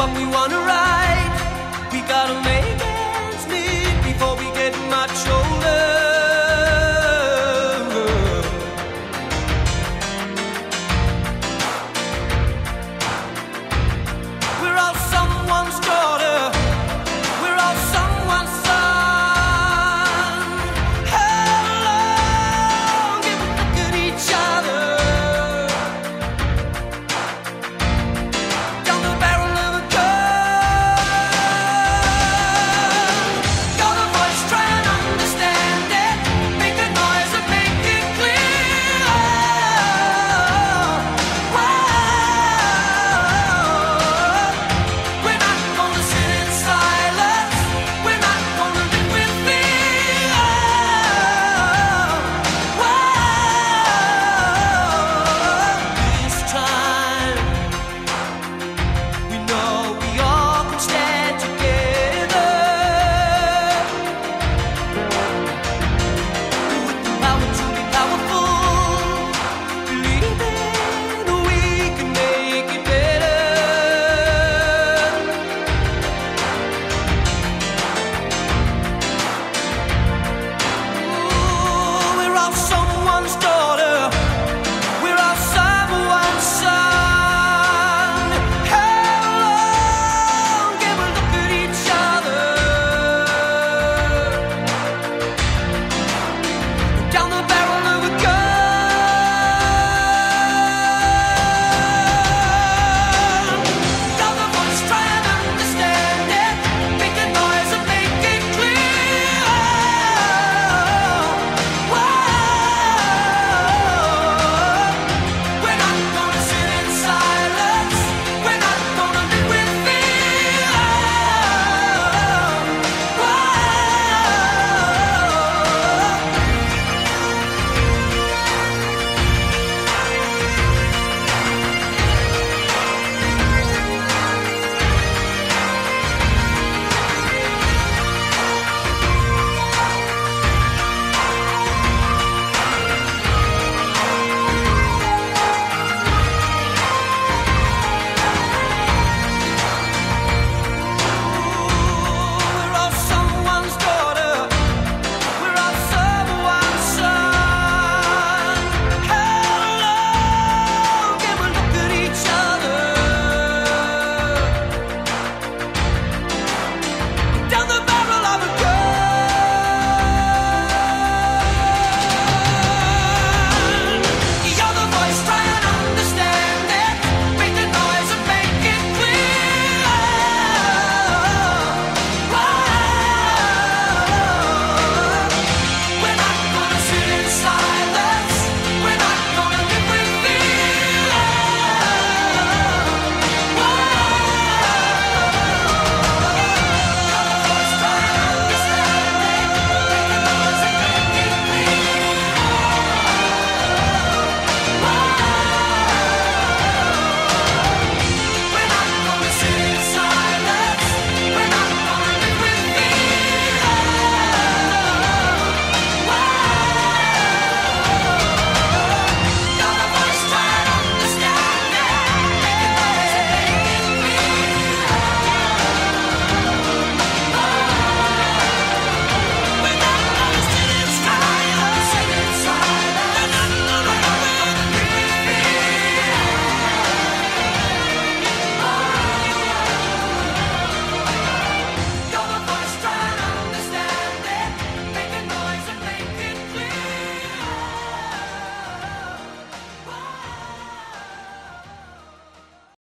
what we wanna write, We gotta make